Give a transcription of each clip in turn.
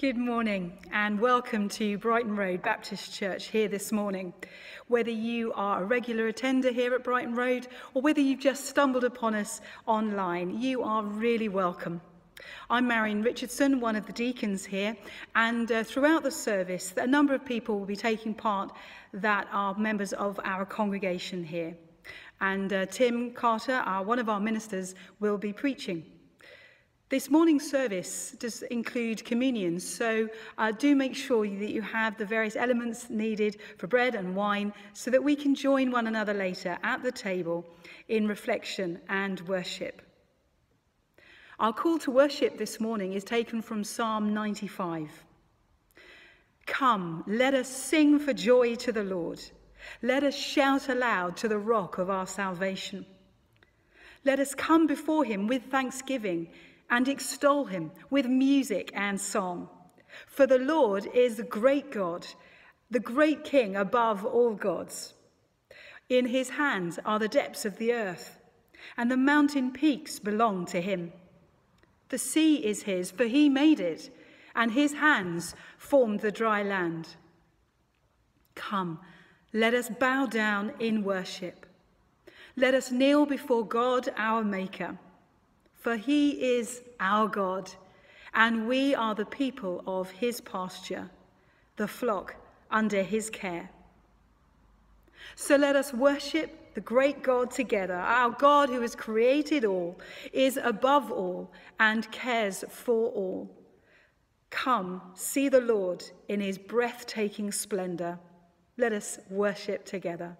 Good morning and welcome to Brighton Road Baptist Church here this morning. Whether you are a regular attender here at Brighton Road or whether you've just stumbled upon us online, you are really welcome. I'm Marion Richardson, one of the deacons here, and uh, throughout the service, a number of people will be taking part that are members of our congregation here. And uh, Tim Carter, our, one of our ministers, will be preaching. This morning's service does include communion, so uh, do make sure that you have the various elements needed for bread and wine so that we can join one another later at the table in reflection and worship. Our call to worship this morning is taken from Psalm 95. Come, let us sing for joy to the Lord. Let us shout aloud to the rock of our salvation. Let us come before him with thanksgiving and extol him with music and song. For the Lord is the great God, the great King above all gods. In his hands are the depths of the earth, and the mountain peaks belong to him. The sea is his, for he made it, and his hands formed the dry land. Come, let us bow down in worship. Let us kneel before God our Maker for he is our God, and we are the people of his pasture, the flock under his care. So let us worship the great God together. Our God, who has created all, is above all, and cares for all. Come, see the Lord in his breathtaking splendor. Let us worship together.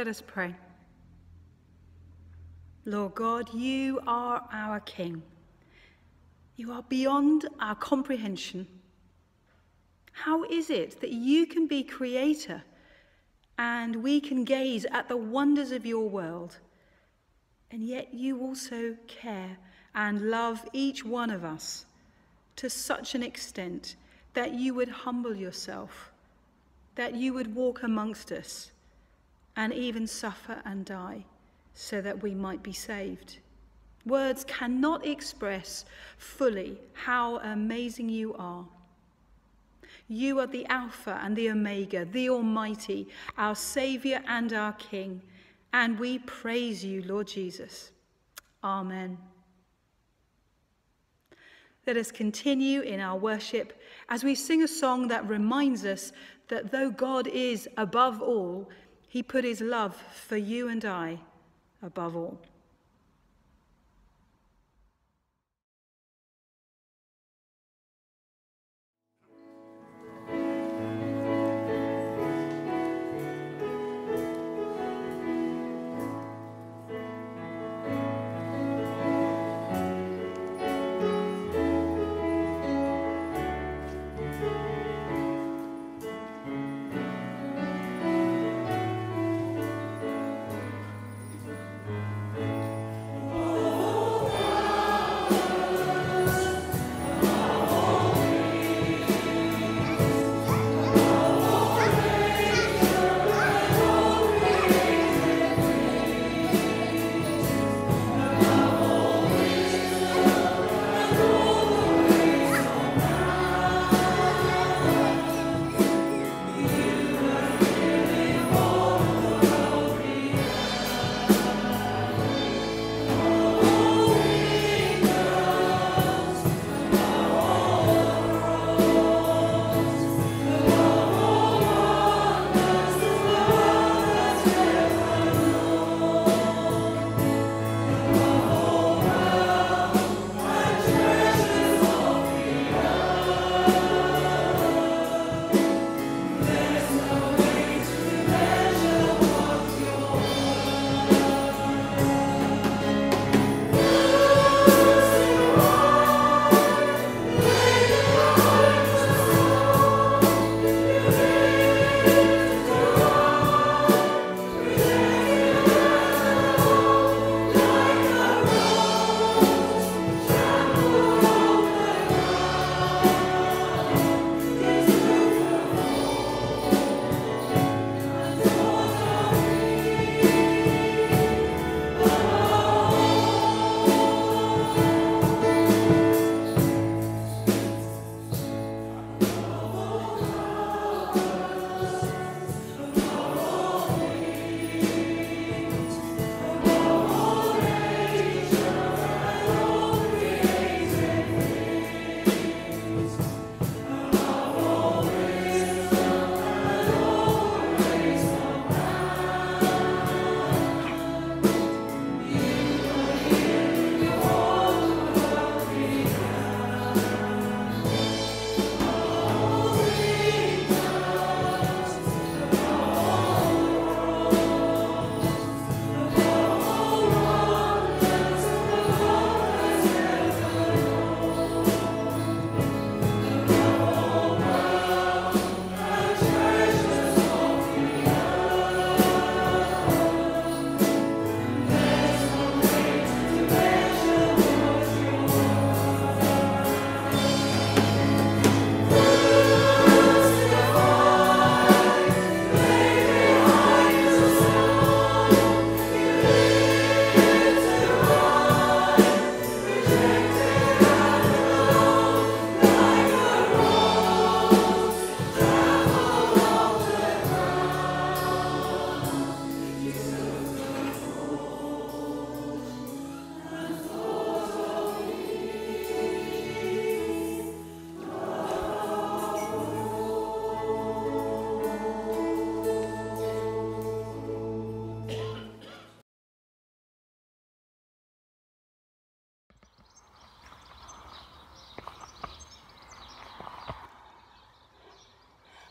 Let us pray. Lord God, you are our King. You are beyond our comprehension. How is it that you can be creator and we can gaze at the wonders of your world, and yet you also care and love each one of us to such an extent that you would humble yourself, that you would walk amongst us, and even suffer and die so that we might be saved. Words cannot express fully how amazing you are. You are the Alpha and the Omega, the Almighty, our Saviour and our King, and we praise you, Lord Jesus. Amen. Let us continue in our worship as we sing a song that reminds us that though God is above all, he put his love for you and I above all.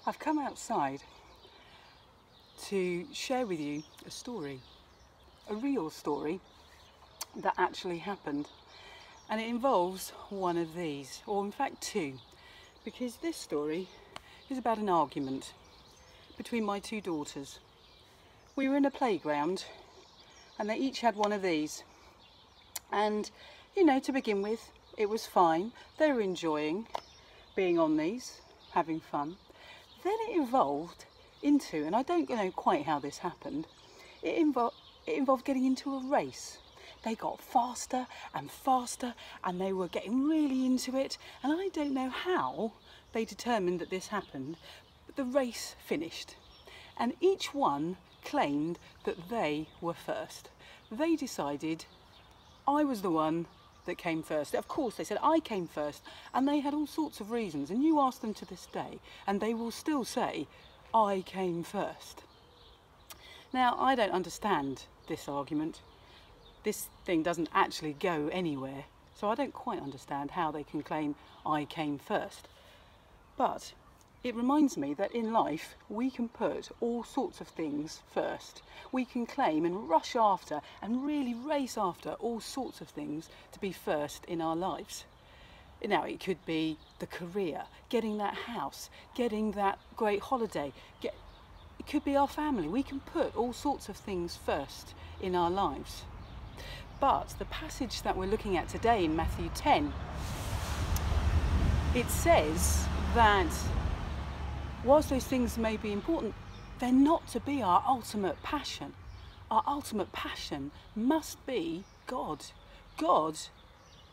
I've come outside to share with you a story, a real story that actually happened. And it involves one of these, or in fact two, because this story is about an argument between my two daughters. We were in a playground and they each had one of these. And, you know, to begin with, it was fine. They were enjoying being on these, having fun. Then it evolved into, and I don't know quite how this happened, it, invo it involved getting into a race. They got faster and faster and they were getting really into it. And I don't know how they determined that this happened, but the race finished. And each one claimed that they were first. They decided I was the one that came first. Of course, they said I came first, and they had all sorts of reasons. And you ask them to this day, and they will still say, I came first. Now, I don't understand this argument. This thing doesn't actually go anywhere, so I don't quite understand how they can claim I came first. But it reminds me that in life we can put all sorts of things first. We can claim and rush after and really race after all sorts of things to be first in our lives. Now, it could be the career, getting that house, getting that great holiday. Get, it could be our family. We can put all sorts of things first in our lives. But the passage that we're looking at today in Matthew 10, it says that whilst those things may be important, they're not to be our ultimate passion. Our ultimate passion must be God. God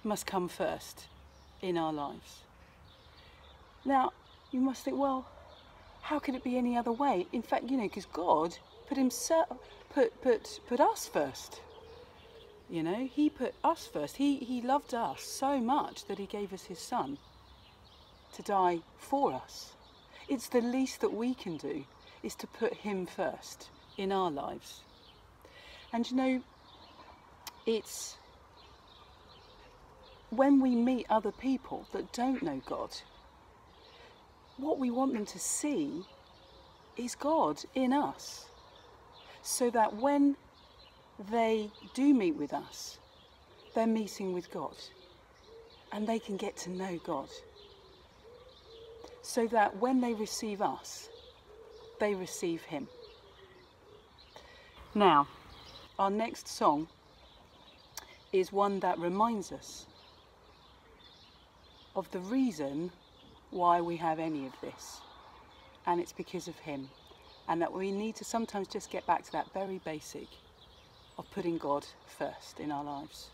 must come first in our lives. Now, you must think, well, how could it be any other way? In fact, you know, because God put himself, put, put, put us first. You know, he put us first. He, he loved us so much that he gave us his son to die for us. It's the least that we can do is to put him first in our lives. And you know, it's when we meet other people that don't know God, what we want them to see is God in us. So that when they do meet with us, they're meeting with God and they can get to know God so that when they receive us, they receive Him. Now, our next song is one that reminds us of the reason why we have any of this, and it's because of Him, and that we need to sometimes just get back to that very basic of putting God first in our lives.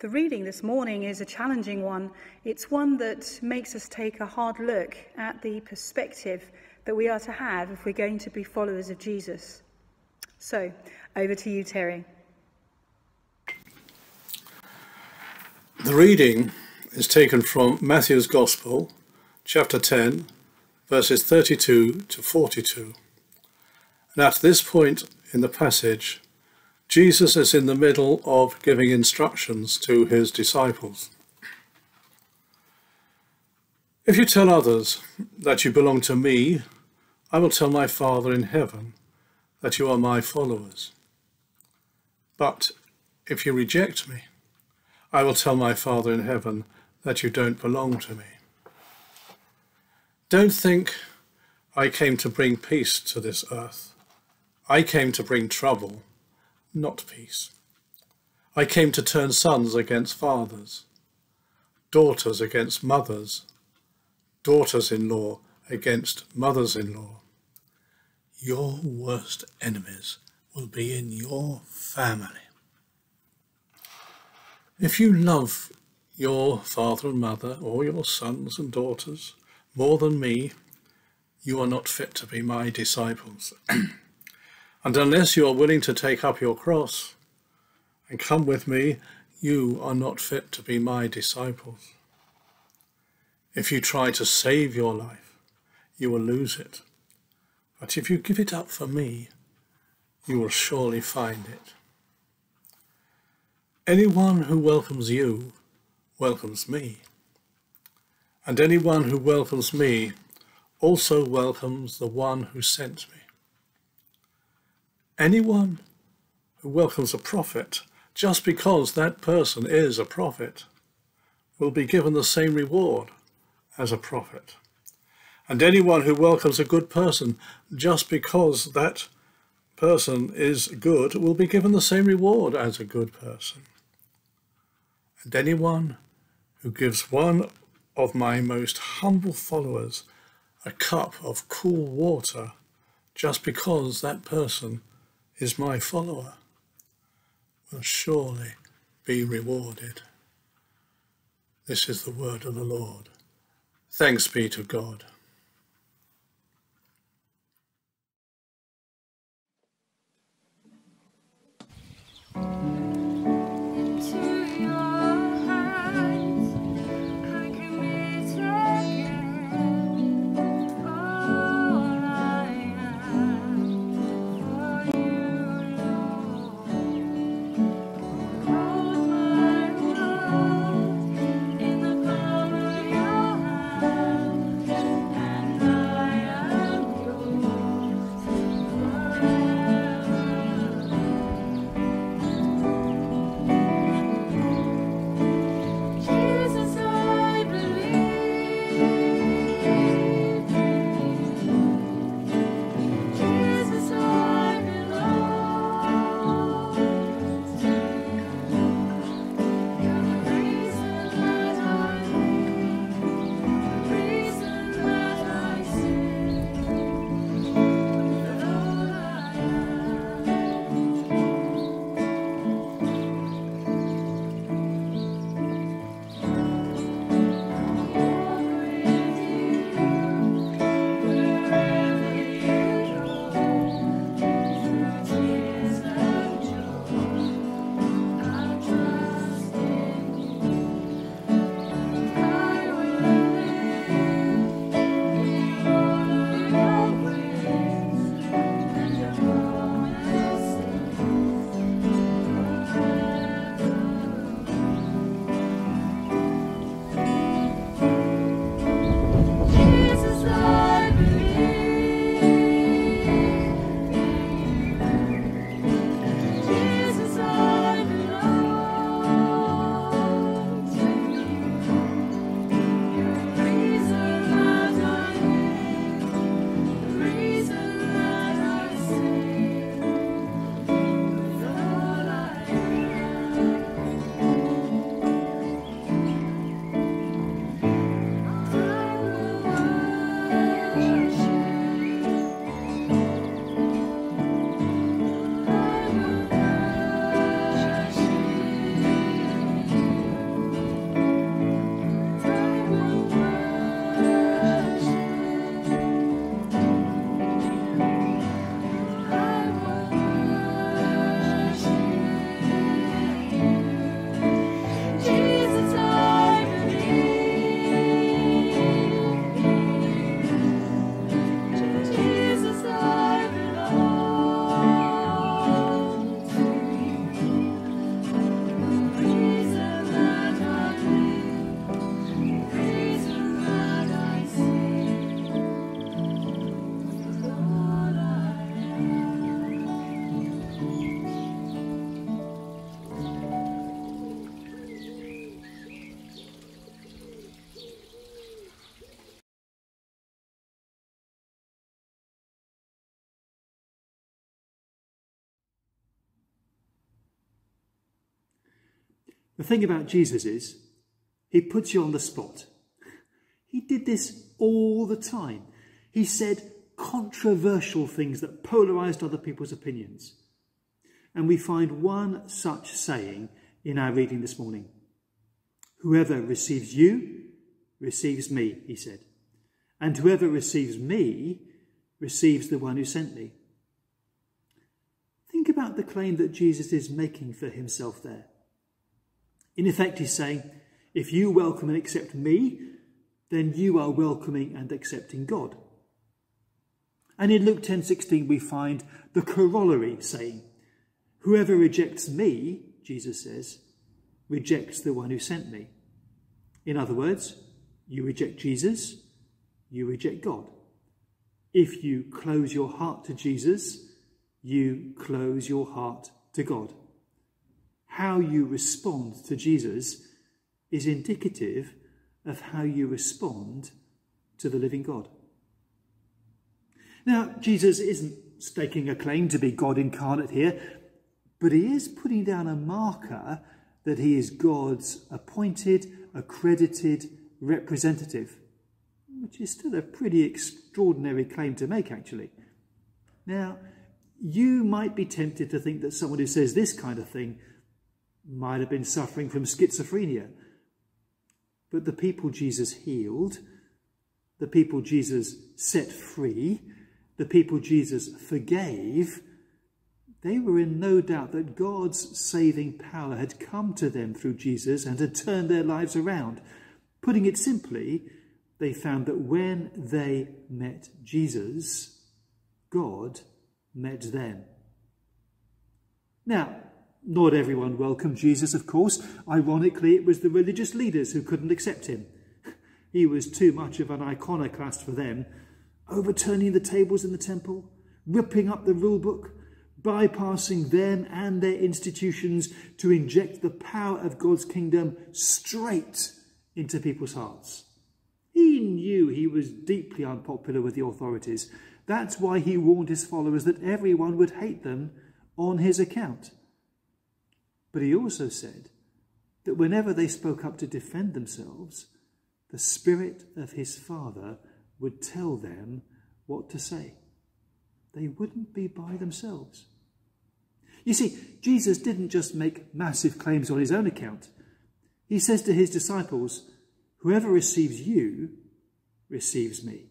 The reading this morning is a challenging one. It's one that makes us take a hard look at the perspective that we are to have if we're going to be followers of Jesus. So, over to you, Terry. The reading is taken from Matthew's Gospel, chapter 10, verses 32 to 42. And at this point in the passage, Jesus is in the middle of giving instructions to his disciples. If you tell others that you belong to me, I will tell my Father in heaven that you are my followers. But if you reject me, I will tell my Father in heaven that you don't belong to me. Don't think I came to bring peace to this earth. I came to bring trouble, not peace. I came to turn sons against fathers, daughters against mothers, daughters-in-law against mothers-in-law. Your worst enemies will be in your family. If you love your father and mother, or your sons and daughters, more than me, you are not fit to be my disciples. and unless you are willing to take up your cross and come with me, you are not fit to be my disciples. If you try to save your life, you will lose it. But if you give it up for me, you will surely find it. Anyone who welcomes you welcomes me. And anyone who welcomes me also welcomes the one who sent me. Anyone who welcomes a prophet just because that person is a prophet will be given the same reward as a prophet. And anyone who welcomes a good person just because that person is good will be given the same reward as a good person and anyone who gives one of my most humble followers a cup of cool water just because that person is my follower will surely be rewarded. This is the word of the Lord. Thanks be to God. The thing about Jesus is, he puts you on the spot. He did this all the time. He said controversial things that polarized other people's opinions. And we find one such saying in our reading this morning. Whoever receives you receives me, he said. And whoever receives me receives the one who sent me. Think about the claim that Jesus is making for himself there. In effect, he's saying, if you welcome and accept me, then you are welcoming and accepting God. And in Luke 10:16 we find the corollary saying, whoever rejects me, Jesus says, rejects the one who sent me. In other words, you reject Jesus, you reject God. If you close your heart to Jesus, you close your heart to God. How you respond to Jesus is indicative of how you respond to the living God. Now, Jesus isn't staking a claim to be God incarnate here, but he is putting down a marker that he is God's appointed, accredited representative, which is still a pretty extraordinary claim to make, actually. Now, you might be tempted to think that someone who says this kind of thing might have been suffering from schizophrenia. But the people Jesus healed, the people Jesus set free, the people Jesus forgave, they were in no doubt that God's saving power had come to them through Jesus and had turned their lives around. Putting it simply, they found that when they met Jesus, God met them. Now, not everyone welcomed Jesus, of course. Ironically, it was the religious leaders who couldn't accept him. He was too much of an iconoclast for them, overturning the tables in the temple, ripping up the rule book, bypassing them and their institutions to inject the power of God's kingdom straight into people's hearts. He knew he was deeply unpopular with the authorities. That's why he warned his followers that everyone would hate them on his account. But he also said that whenever they spoke up to defend themselves, the Spirit of his Father would tell them what to say. They wouldn't be by themselves. You see, Jesus didn't just make massive claims on his own account. He says to his disciples, Whoever receives you receives me,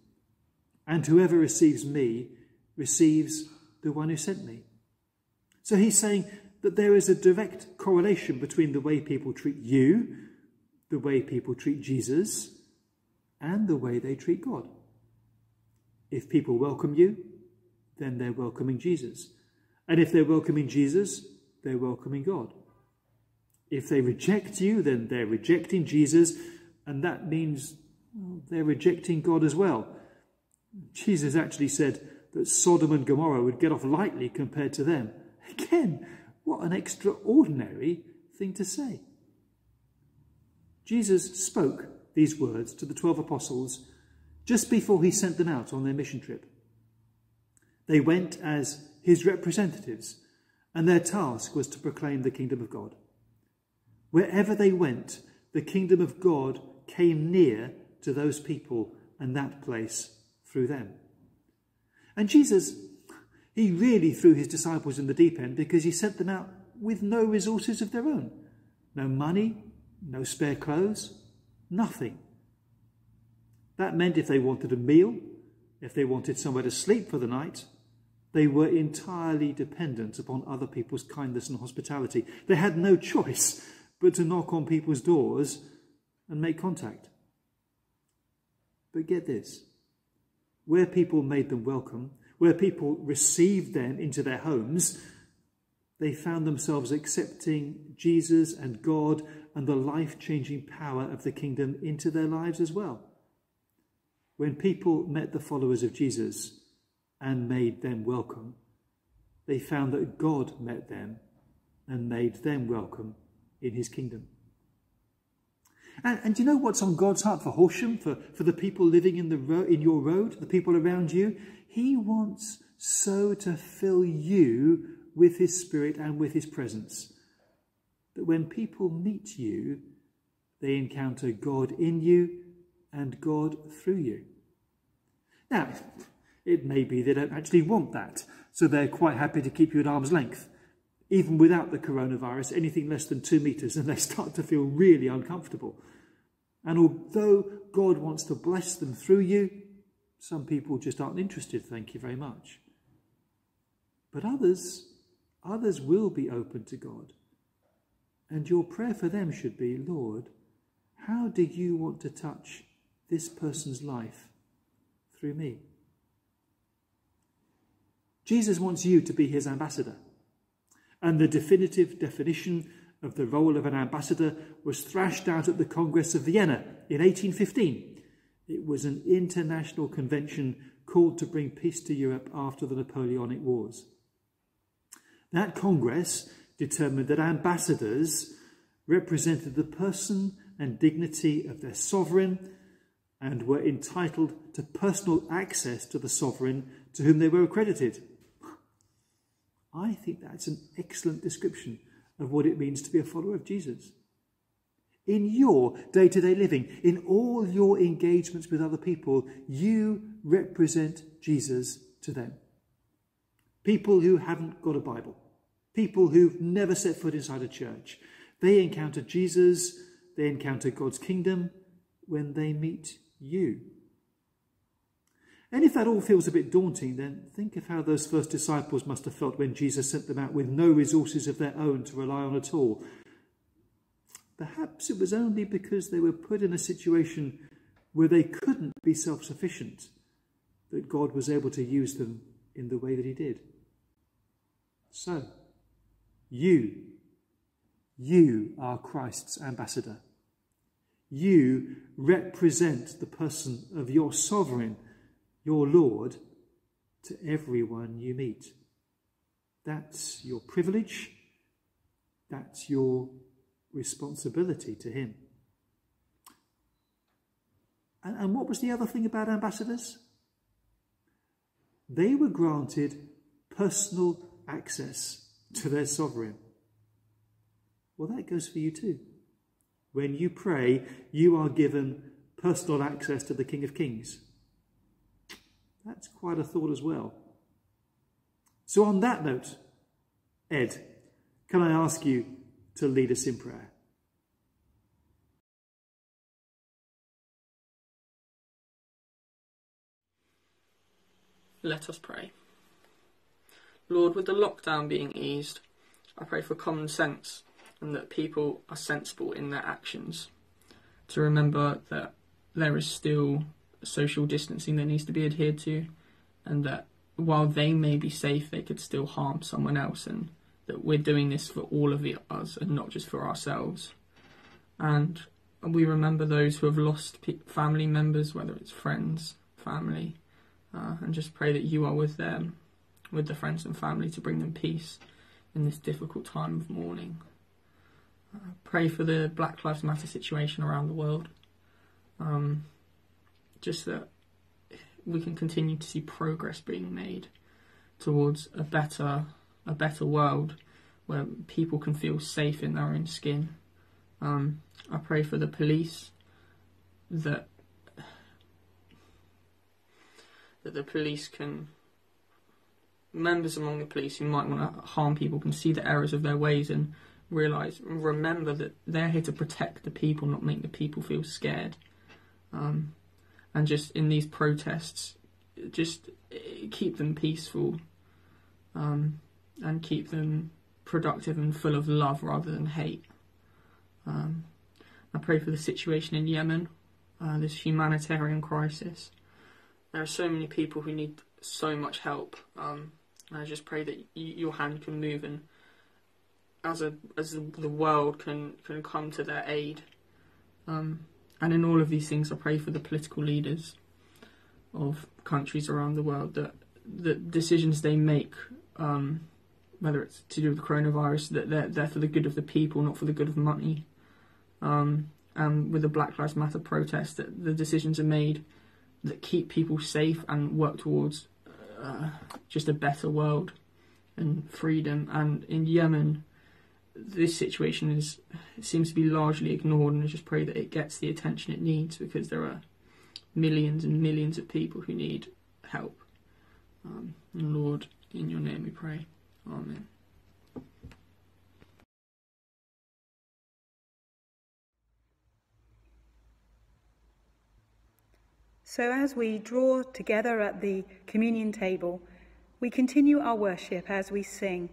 and whoever receives me receives the one who sent me. So he's saying that there is a direct correlation between the way people treat you, the way people treat Jesus, and the way they treat God. If people welcome you, then they're welcoming Jesus. And if they're welcoming Jesus, they're welcoming God. If they reject you, then they're rejecting Jesus, and that means they're rejecting God as well. Jesus actually said that Sodom and Gomorrah would get off lightly compared to them. Again, what an extraordinary thing to say. Jesus spoke these words to the 12 apostles just before he sent them out on their mission trip. They went as his representatives, and their task was to proclaim the kingdom of God. Wherever they went, the kingdom of God came near to those people and that place through them. And Jesus, he really threw his disciples in the deep end because he sent them out with no resources of their own. No money, no spare clothes, nothing. That meant if they wanted a meal, if they wanted somewhere to sleep for the night, they were entirely dependent upon other people's kindness and hospitality. They had no choice but to knock on people's doors and make contact. But get this where people made them welcome, where people received them into their homes, they found themselves accepting Jesus and God and the life changing power of the kingdom into their lives as well. When people met the followers of Jesus, and made them welcome, they found that God met them and made them welcome in his kingdom. And, and do you know what's on God's heart for Horsham, for, for the people living in, the ro- in your road, the people around you? He wants so to fill you with his spirit and with his presence that when people meet you, they encounter God in you and God through you. Now, it may be they don't actually want that, so they're quite happy to keep you at arm's length. Even without the coronavirus, anything less than two metres, and they start to feel really uncomfortable. And although God wants to bless them through you, some people just aren't interested, thank you very much. But others, others will be open to God. And your prayer for them should be, Lord, how do you want to touch this person's life through me? Jesus wants you to be his ambassador. And the definitive definition of the role of an ambassador was thrashed out at the Congress of Vienna in 1815. It was an international convention called to bring peace to Europe after the Napoleonic Wars. That Congress determined that ambassadors represented the person and dignity of their sovereign and were entitled to personal access to the sovereign to whom they were accredited. I think that's an excellent description of what it means to be a follower of Jesus. In your day to day living, in all your engagements with other people, you represent Jesus to them. People who haven't got a Bible, people who've never set foot inside a church, they encounter Jesus, they encounter God's kingdom when they meet you. And if that all feels a bit daunting, then think of how those first disciples must have felt when Jesus sent them out with no resources of their own to rely on at all. Perhaps it was only because they were put in a situation where they couldn't be self sufficient that God was able to use them in the way that He did. So, you, you are Christ's ambassador. You represent the person of your sovereign your Lord to everyone you meet. That's your privilege. That's your responsibility to Him. And, and, what was the other thing about ambassadors? They were granted personal access to their sovereign. Well, that goes for you too. When you pray, you are given personal access to the King of Kings. That's quite a thought as well. So, on that note, Ed, can I ask you to lead us in prayer? Let us pray. Lord, with the lockdown being eased, I pray for common sense and that people are sensible in their actions. To remember that there is still social distancing that needs to be adhered to, and that while they may be safe, they could still harm someone else, and that we're doing this for all of us and not just for ourselves. And we remember those who have lost family members, whether it's friends, family, uh, and just pray that you are with them, with the friends and family, to bring them peace in this difficult time of mourning. Uh, pray for the Black Lives Matter situation around the world. Um, just that we can continue to see progress being made towards a better a better world where people can feel safe in their own skin. Um, I pray for the police that that the police can members among the police who might want to harm people can see the errors of their ways and realize remember that they're here to protect the people, not make the people feel scared. Um, and just in these protests, just keep them peaceful um, and keep them productive and full of love rather than hate. Um, I pray for the situation in Yemen, uh, this humanitarian crisis. There are so many people who need so much help. Um, I just pray that y- your hand can move and as a as the world can can come to their aid. Um, and in all of these things, I pray for the political leaders of countries around the world that the decisions they make, um, whether it's to do with the coronavirus, that they're, they're for the good of the people, not for the good of money. Um, and with the Black Lives Matter protest, that the decisions are made that keep people safe and work towards uh, just a better world and freedom. And in Yemen, this situation is seems to be largely ignored, and I just pray that it gets the attention it needs because there are millions and millions of people who need help. Um, Lord, in your name we pray. Amen. So, as we draw together at the communion table, we continue our worship as we sing,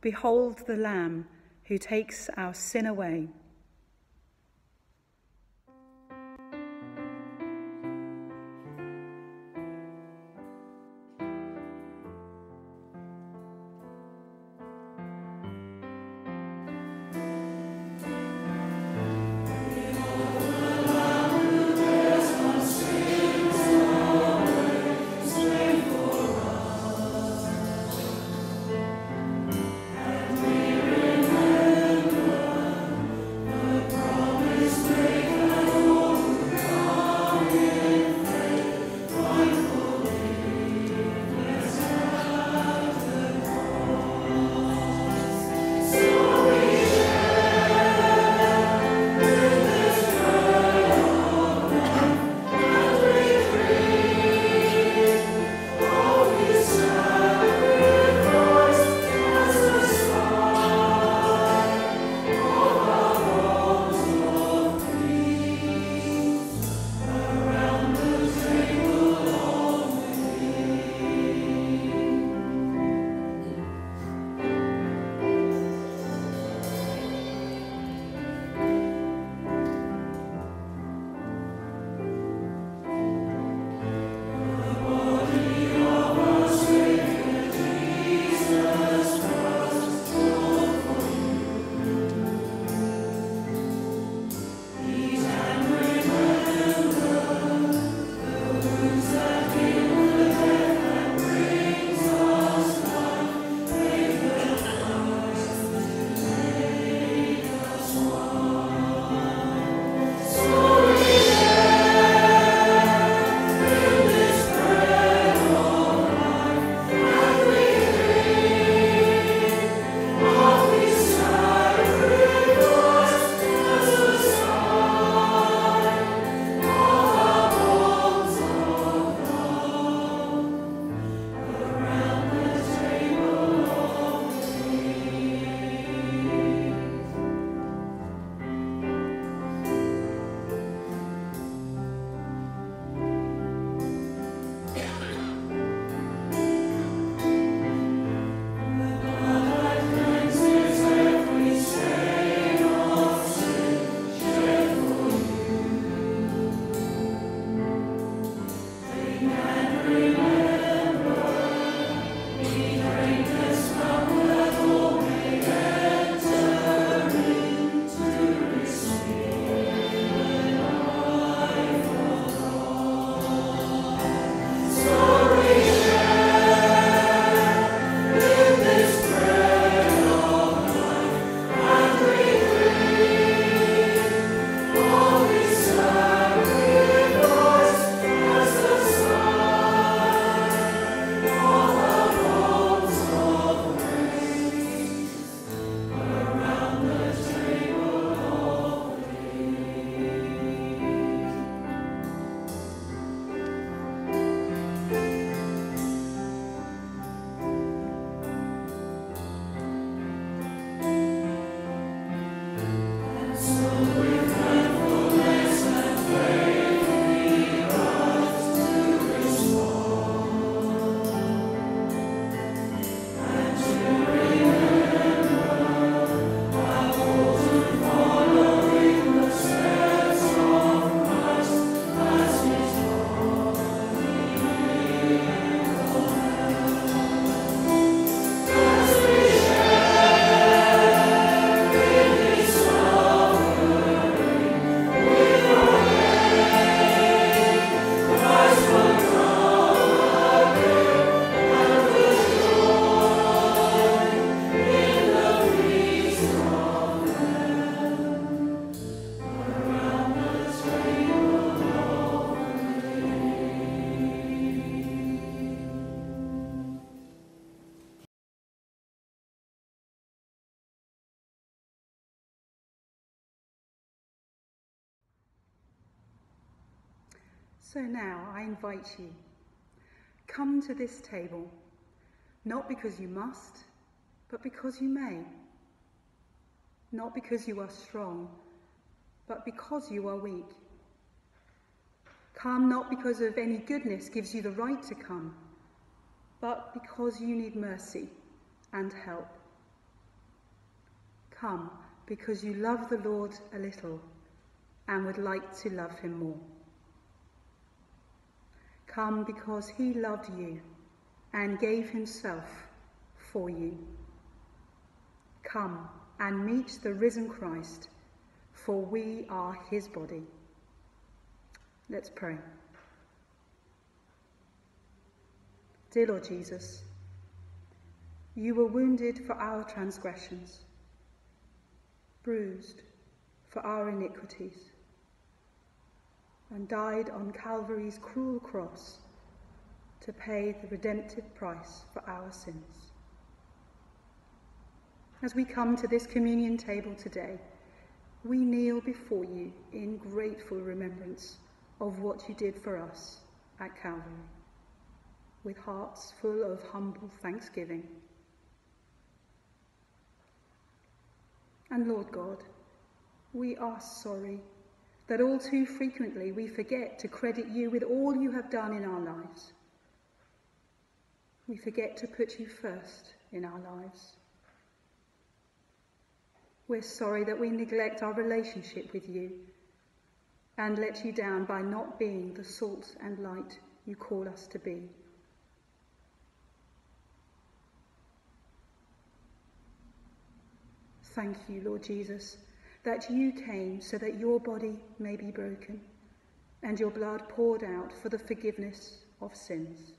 Behold the Lamb who takes our sin away. So now I invite you, come to this table, not because you must, but because you may. Not because you are strong, but because you are weak. Come not because of any goodness gives you the right to come, but because you need mercy and help. Come because you love the Lord a little and would like to love him more. Come because he loved you and gave himself for you. Come and meet the risen Christ, for we are his body. Let's pray. Dear Lord Jesus, you were wounded for our transgressions, bruised for our iniquities and died on Calvary's cruel cross to pay the redemptive price for our sins. As we come to this communion table today, we kneel before you in grateful remembrance of what you did for us at Calvary, with hearts full of humble thanksgiving. And Lord God, we are sorry that all too frequently we forget to credit you with all you have done in our lives. We forget to put you first in our lives. We're sorry that we neglect our relationship with you and let you down by not being the salt and light you call us to be. Thank you, Lord Jesus that you came so that your body may be broken and your blood poured out for the forgiveness of sins.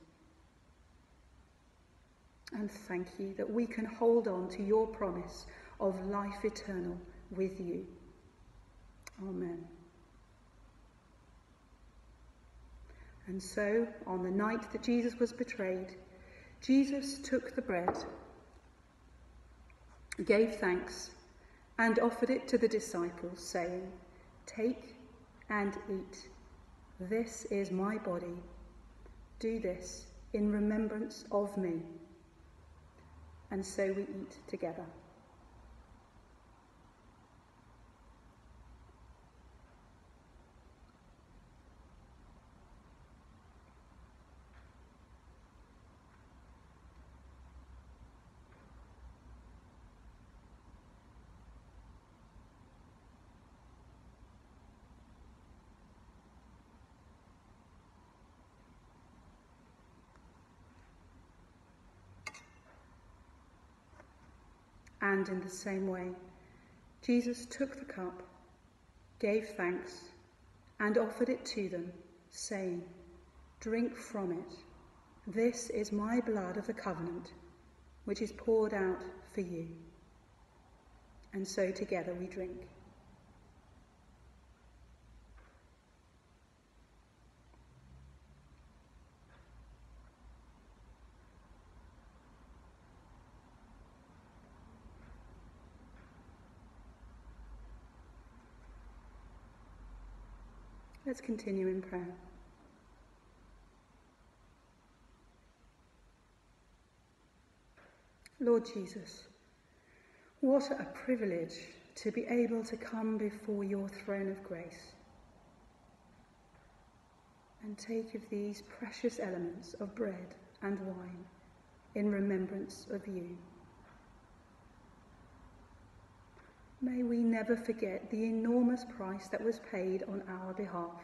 And thank you that we can hold on to your promise of life eternal with you. Amen. And so, on the night that Jesus was betrayed, Jesus took the bread, gave thanks, and offered it to the disciples, saying, Take and eat. This is my body. Do this in remembrance of me. And so we eat together. And in the same way, Jesus took the cup, gave thanks, and offered it to them, saying, Drink from it. This is my blood of the covenant, which is poured out for you. And so together we drink. Let's continue in prayer. Lord Jesus, what a privilege to be able to come before your throne of grace and take of these precious elements of bread and wine in remembrance of you. May we never forget the enormous price that was paid on our behalf.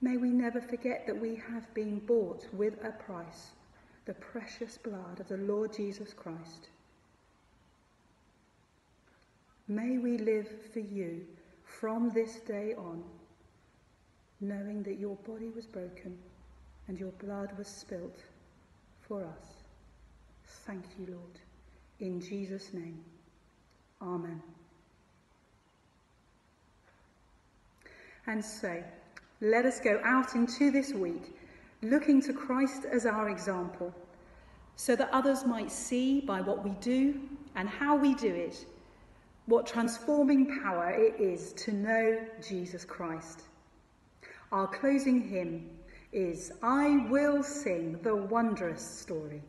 May we never forget that we have been bought with a price, the precious blood of the Lord Jesus Christ. May we live for you from this day on, knowing that your body was broken and your blood was spilt for us. Thank you, Lord. In Jesus' name. Amen. And so, let us go out into this week looking to Christ as our example, so that others might see by what we do and how we do it what transforming power it is to know Jesus Christ. Our closing hymn is I Will Sing the Wondrous Story.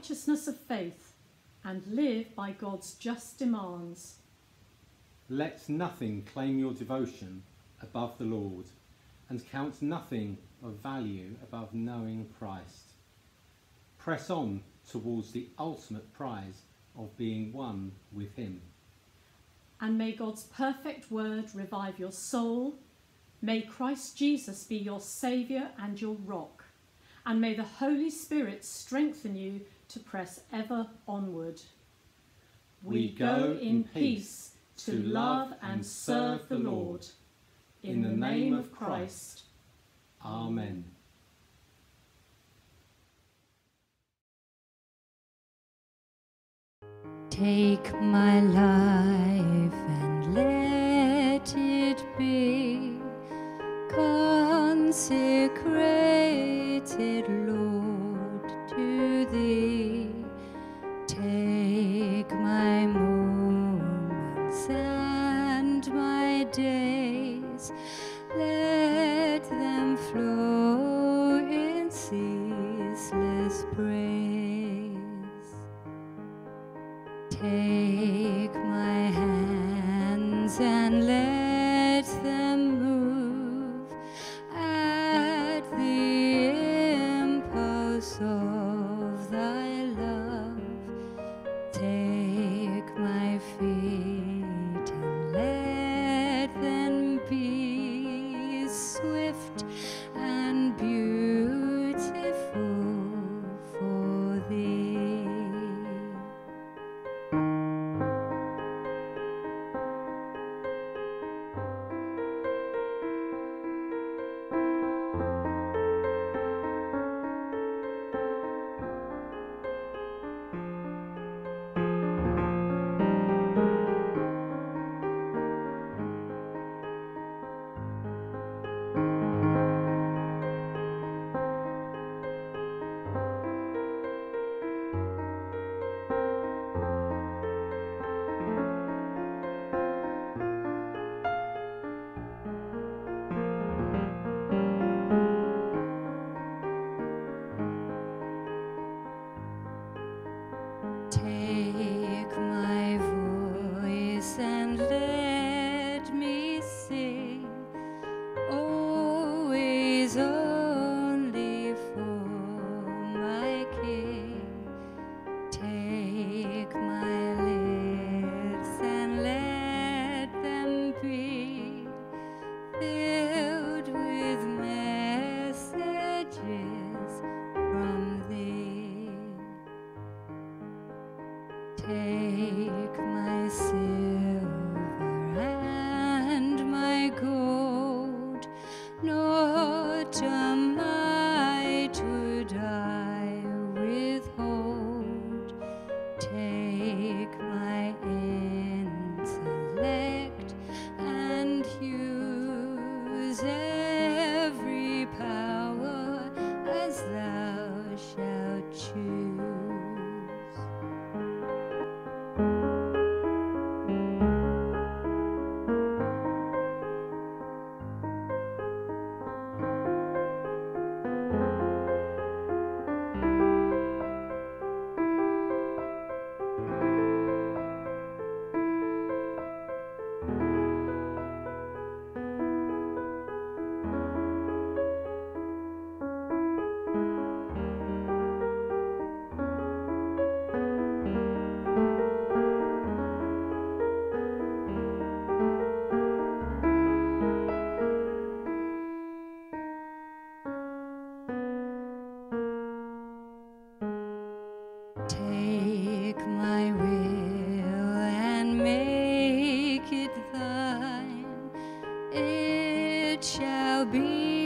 Righteousness of faith and live by God's just demands. Let nothing claim your devotion above the Lord, and count nothing of value above knowing Christ. Press on towards the ultimate prize of being one with Him. And may God's perfect word revive your soul. May Christ Jesus be your Saviour and your rock. And may the Holy Spirit strengthen you to press ever onward. We go in peace to love and serve the Lord. In the name of Christ. Amen. Take my life and let it be consecrated, Lord, be